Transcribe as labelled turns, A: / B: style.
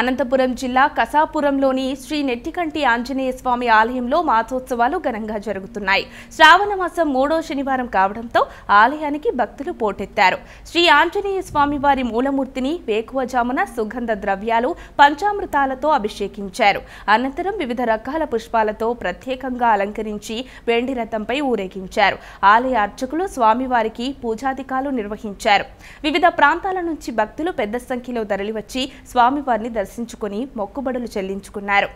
A: అనంతపురం జిల్లా కసాపురంలోని శ్రీ నెట్టికంటి ఆంజనేయ స్వామి ఆలయంలో మాసోత్సవాలు ఘనంగా జరుగుతున్నాయి శ్రావణ మాసం మూడో శనివారం కావడంతో ఆలయానికి భక్తులు పోటెత్తారు శ్రీ ఆంజనేయ స్వామి వారి మూలమూర్తిని వేకువజామున సుగంధ ద్రవ్యాలు పంచామృతాలతో అభిషేకించారు అనంతరం వివిధ రకాల పుష్పాలతో ప్రత్యేకంగా అలంకరించి వెండి రథంపై ఊరేగించారు ఆలయ అర్చకులు స్వామివారికి పూజాధికాలు నిర్వహించారు వివిధ ప్రాంతాల నుంచి భక్తులు పెద్ద సంఖ్యలో తరలివచ్చి స్వామివారిని దర్శించుకుని మొక్కుబడులు చెల్లించుకున్నారు